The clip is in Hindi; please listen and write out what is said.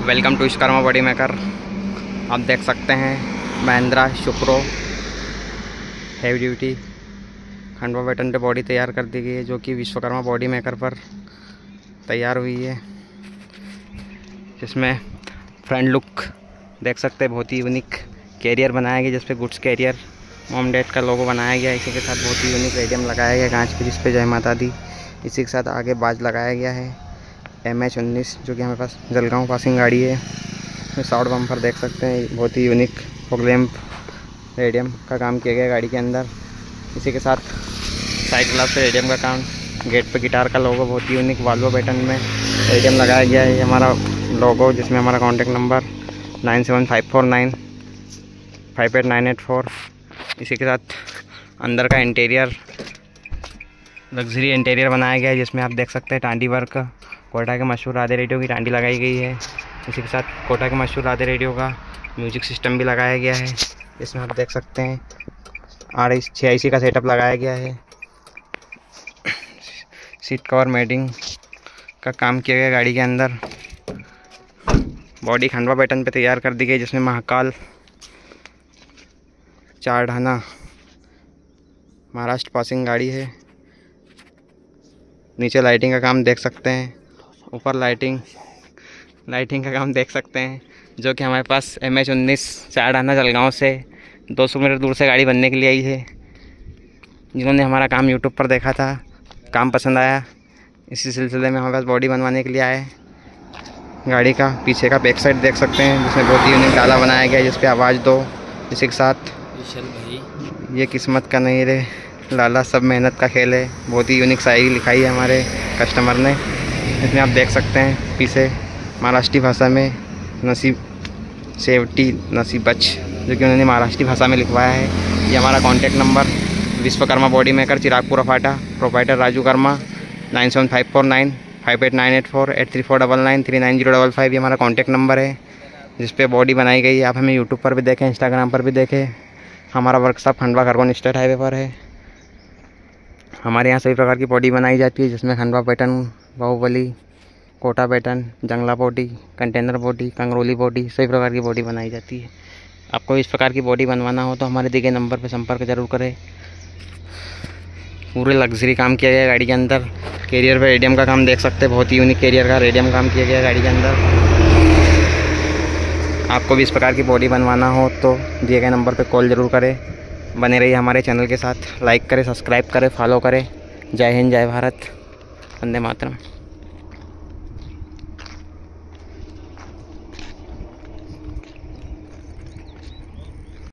Welcome to Vishwakarma body maker. आप देख सकते हैं, महिंद्रा, शुक्रो हैवी ड्यूटी खंडवा बटन पे बॉडी तैयार कर दी गई है, जो कि विश्वकर्मा बॉडी मेकर पर तैयार हुई है। जिसमें फ्रंट लुक देख सकते हैं, बहुत ही यूनिक कैरियर बनाया गया, जिसपे गुड्स कैरियर मोम डेट का लोगो बनाया गया, इसी के साथ बहुत ही यूनिक रेडियम लगाया गया, कांच पे, जिसपे जय माता दी। इसी के साथ आगे बाज लगाया गया है। एम एच उन्नीस, जो कि हमारे पास जलगांव पासिंग गाड़ी है। साउड बम्पर देख सकते हैं बहुत ही यूनिक फोकलैम्प रेडियम का काम किया गया गाड़ी के अंदर। इसी के साथ साइड ग्लास रेडियम का काम गेट पे गिटार का लोगो बहुत ही यूनिक वाल्वो पैटर्न में रेडियम लगाया गया है। ये हमारा लोगो जिसमें हमारा contact number nine seven five four nine five eight nine eight four इसी के साथ अंदर का इंटीरियर लग्जरी इंटीरियर बनाया गया है, जिसमें आप देख सकते हैं टांडी वर्क। कोटा के मशहूर राधे रेडियो की टांडी लगाई गई है। इसी के साथ कोटा के मशहूर राधे रेडियो का म्यूज़िक सिस्टम भी लगाया गया है। इसमें आप देख सकते हैं, आर छः आई का सेटअप लगाया गया है। सीट कवर मेडिंग का काम किया गया गाड़ी के अंदर। बॉडी खंडवा पैटर्न पे तैयार कर दी गई, जिसमें महाकाल चार ढाना महाराष्ट्र पासिंग गाड़ी है। नीचे लाइटिंग का काम देख सकते हैं। ऊपर लाइटिंग लाइटिंग का काम देख सकते हैं जो कि हमारे पास एम एच उन्नीस चार आना जलगाँव से 200 मीटर दूर से गाड़ी बनने के लिए आई है। जिन्होंने हमारा काम यूट्यूब पर देखा था काम पसंद आया। इसी सिलसिले में हमारे पास बॉडी बनवाने के लिए आए गाड़ी का पीछे का बैक साइड देख सकते हैं जिसमें बहुत ही यूनिक डाला बनाया गया है जिस पर आवाज़ दो इसी के साथ। भाई। ये किस्मत का नहीं रे लाला सब मेहनत का खेल है बहुत ही यूनिक शायरी लिखाई है हमारे कस्टमर ने। इसमें आप देख सकते हैं, पीछे महाराष्ट्री भाषा में नसीब सेवटी नसीब बच जो कि उन्होंने महाराष्ट्री भाषा में लिखवाया है। ये हमारा contact number Vishwakarma body maker Chiragpura फाटा proprietor Raju Karma nine seven five four nine five eight nine eight four eight three four double nine three nine zero double five ये हमारा कॉन्टैक्ट नंबर है जिस पर बॉडी बनाई गई है। आप हमें यूट्यूब पर भी देखें इंस्टाग्राम पर भी देखें। हमारा workshop Khandwa Khargone state highway पर है। हमारे यहाँ सभी प्रकार की बॉडी बनाई जाती है, जिसमें खंडवा पैटर्न, बाहुबली, कोटा पैटर्न, जंगला बॉडी कंटेनर बॉडी कंगरोली बॉडी सभी प्रकार की बॉडी बनाई जाती है। आपको इस प्रकार की बॉडी बनवाना हो तो हमारे दिए नंबर पर संपर्क ज़रूर करें। पूरे लग्जरी काम किया गया गाड़ी के अंदर। कैरियर पर रेडियम का काम देख सकते हैं, बहुत ही यूनिक कैरियर का रेडियम काम किया गया गाड़ी के अंदर। आपको भी इस प्रकार की बॉडी बनवाना हो तो दिए गए नंबर पर कॉल ज़रूर करें। बने रहिए हमारे चैनल के साथ। लाइक करें सब्सक्राइब करें फॉलो करें। जय हिंद, जय भारत। वंदे मातरम।